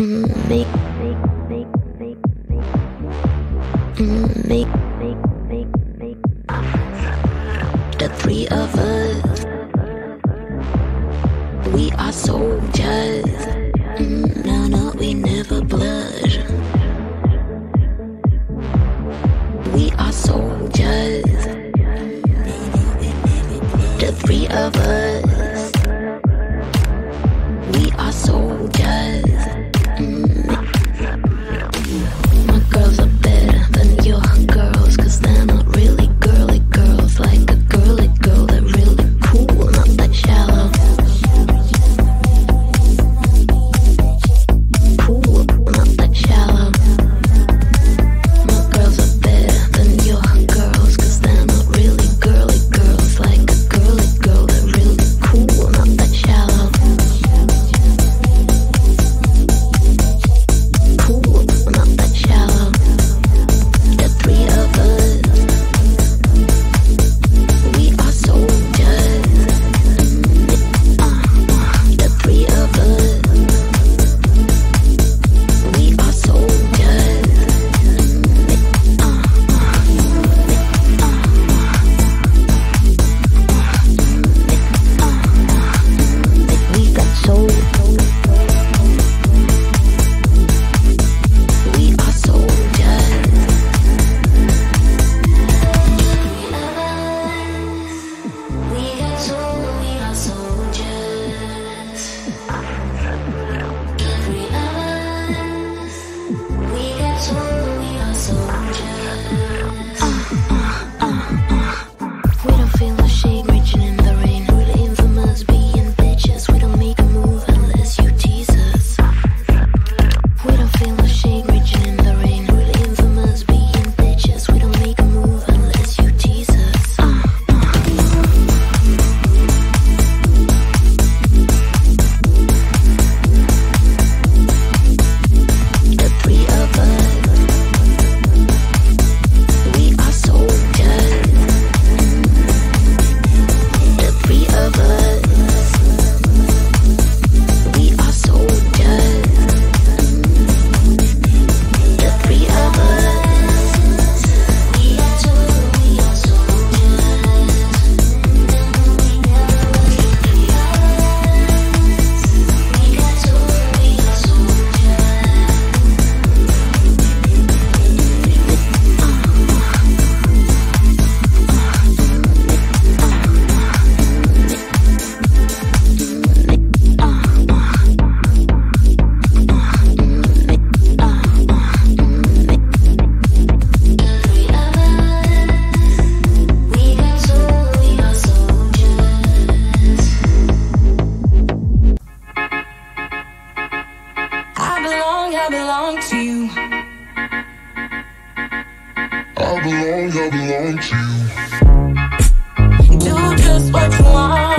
Mm, make make make make make make belong, I belong to you. I belong, I belong to you. Do just what you want.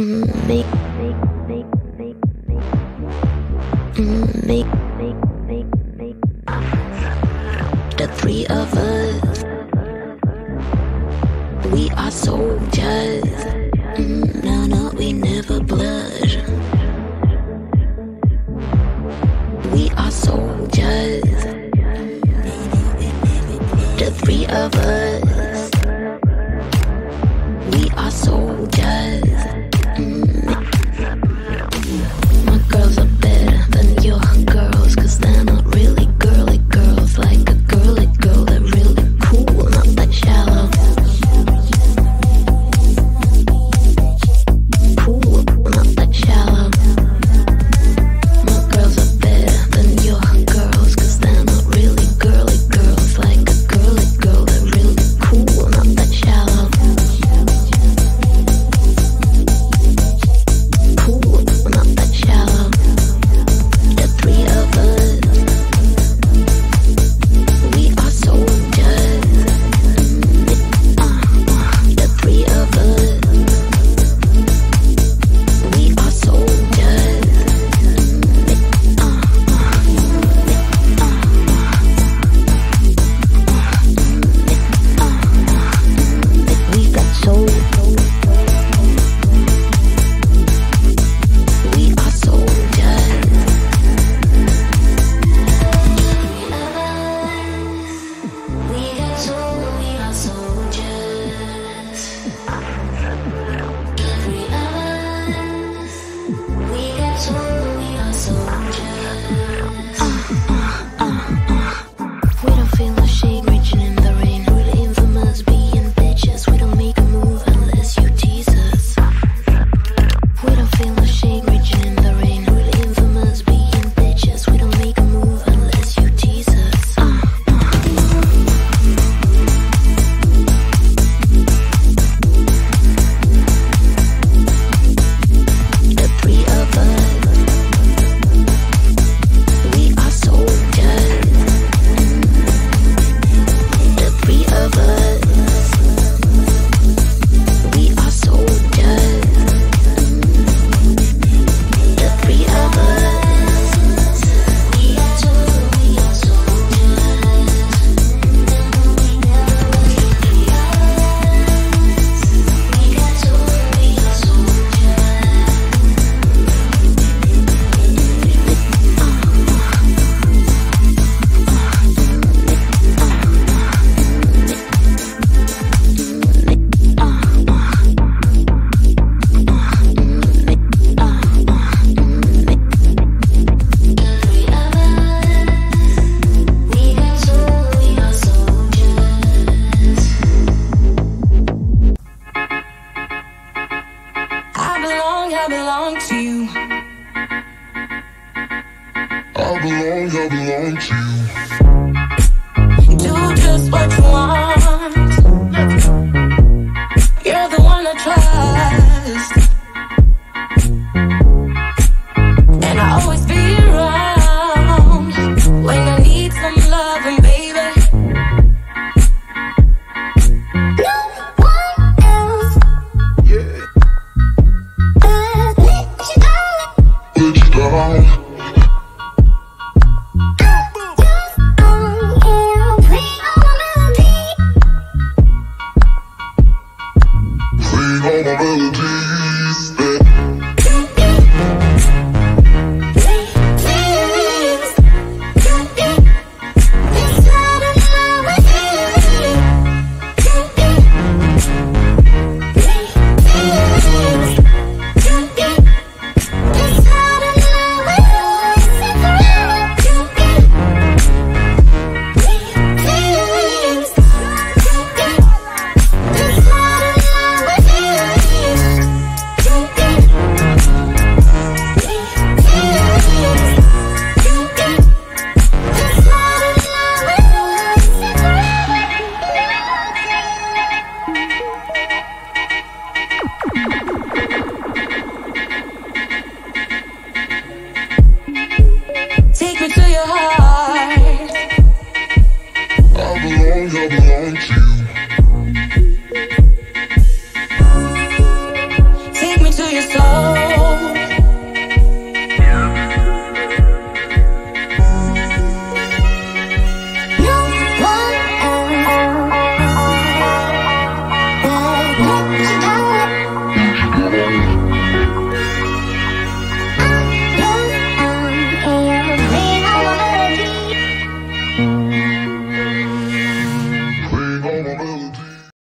Me. Mm, me. The three of us. We are soldiers.